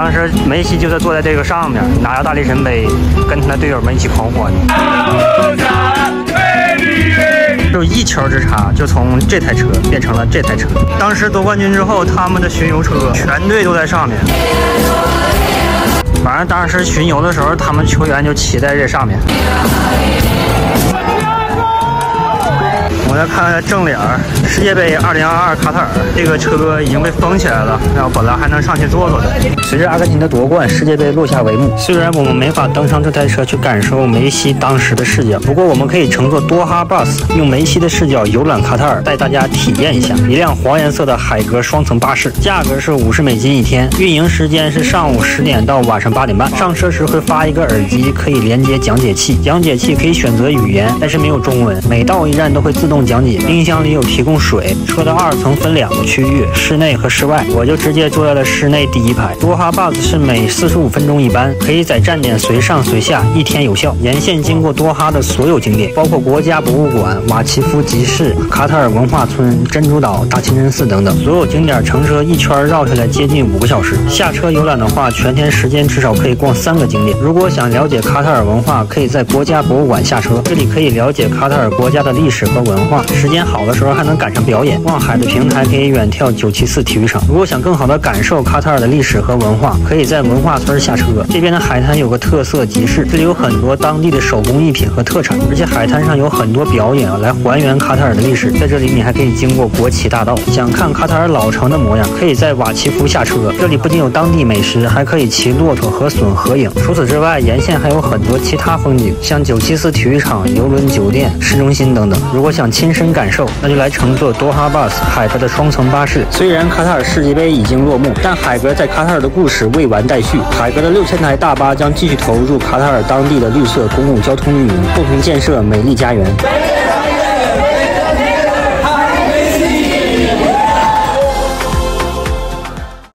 当时梅西就是坐在这个上面，拿着大力神杯，跟他的队友们一起狂欢。就一球之差，就从这台车变成了这台车。当时夺冠军之后，他们的巡游车全队都在上面。反正当时巡游的时候，他们球员就骑在这上面。我再看看正脸儿，世界杯2022卡塔尔这个车已经被封起来了，然后本来还能上去坐坐的。随着阿根廷的夺冠，世界杯落下帷幕。虽然我们没法登上这台车去感受梅西当时的视角，不过我们可以乘坐多哈 bus，用梅西的视角游览卡塔尔，带大家体验一下一辆黄颜色的海格双层巴士，价格是五十美金一天，运营时间是上午十点到晚上八点半。上车时会发一个耳机，可以连接讲解器，讲解器可以选择语言，但是没有中文。每到一站都会自动。讲解，冰箱里有提供水。车的二层分两个区域，室内和室外。我就直接坐在了室内第一排。多哈 bus 是每四十五分钟一班，可以在站点随上随下，一天有效。沿线经过多哈的所有景点，包括国家博物馆、瓦奇夫集市、卡塔尔文化村、珍珠岛、大清真寺等等。所有景点乘车一圈绕下来接近五个小时。下车游览的话，全天时间至少可以逛三个景点。如果想了解卡塔尔文化，可以在国家博物馆下车，这里可以了解卡塔尔国家的历史和文化。时间好的时候还能赶上表演。望海的平台可以远眺九七四体育场。如果想更好的感受卡塔尔的历史和文化，可以在文化村下车。这边的海滩有个特色集市，这里有很多当地的手工艺品和特产，而且海滩上有很多表演啊来还原卡塔尔的历史。在这里你还可以经过国旗大道。想看卡塔尔老城的模样，可以在瓦奇夫下车。这里不仅有当地美食，还可以骑骆驼和笋合影。除此之外，沿线还有很多其他风景，像九七四体育场、游轮酒店、市中心等等。如果想亲亲身感受，那就来乘坐多哈巴士海格的双层巴士。虽然卡塔尔世界杯已经落幕，但海格在卡塔尔的故事未完待续。海格的六千台大巴将继续投入卡塔尔当地的绿色公共交通运营，共同建设美丽家园。